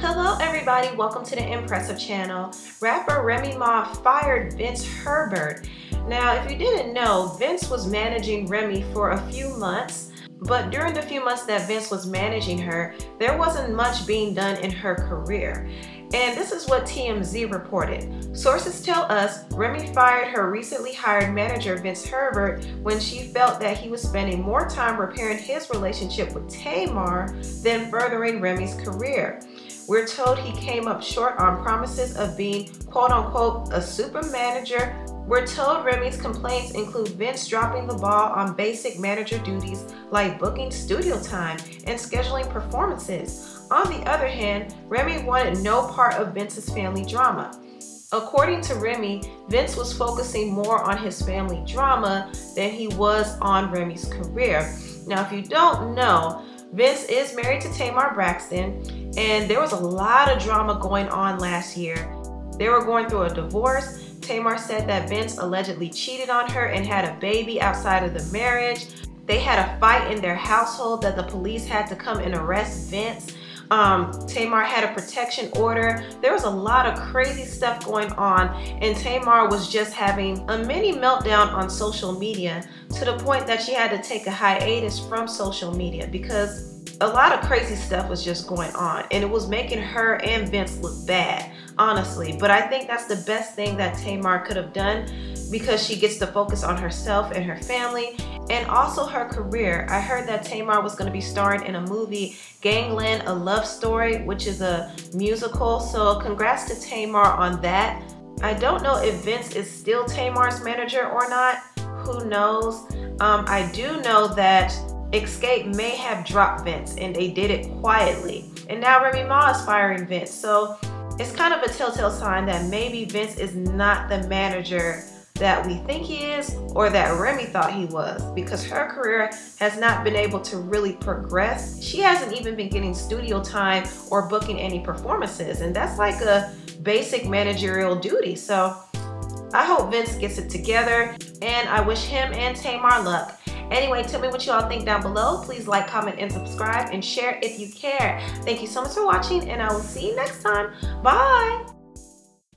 Hello everybody, welcome to the Empressive channel. Rapper Remy Ma fired Vince Herbert. Now if you didn't know, Vince was managing Remy for a few months, but during the few months that Vince was managing her, there wasn't much being done in her career. And this is what TMZ reported. Sources tell us Remy fired her recently hired manager Vince Herbert when she felt that he was spending more time repairing his relationship with Tamar than furthering Remy's career. We're told he came up short on promises of being quote unquote a super manager. We're told Remy's complaints include Vince dropping the ball on basic manager duties like booking studio time and scheduling performances. On the other hand, Remy wanted no part of Vince's family drama. According to Remy, Vince was focusing more on his family drama than he was on Remy's career. Now, if you don't know, Vince is married to Tamar Braxton, and there was a lot of drama going on last year. They were going through a divorce. Tamar said that Vince allegedly cheated on her and had a baby outside of the marriage. They had a fight in their household that the police had to come and arrest Vince. Um, Tamar had a protection order. There was a lot of crazy stuff going on, and Tamar was just having a mini meltdown on social media to the point that she had to take a hiatus from social media because a lot of crazy stuff was just going on and it was making her and Vince look bad, honestly. But I think that's the best thing that Tamar could have done because she gets to focus on herself and her family and also her career. I heard that Tamar was going to be starring in a movie, Gangland, A Love Story, which is a musical. So congrats to Tamar on that. I don't know if Vince is still Tamar's manager or not. Who knows? Um, I do know that Xscape may have dropped Vince and they did it quietly. And now Remy Ma is firing Vince. So it's kind of a telltale sign that maybe Vince is not the manager that we think he is or that Remy thought he was because her career has not been able to really progress. She hasn't even been getting studio time or booking any performances and that's like a basic managerial duty. So I hope Vince gets it together and I wish him and Tamar luck. Anyway, tell me what you all think down below. Please like, comment, and subscribe and share if you care. Thank you so much for watching and I will see you next time. Bye!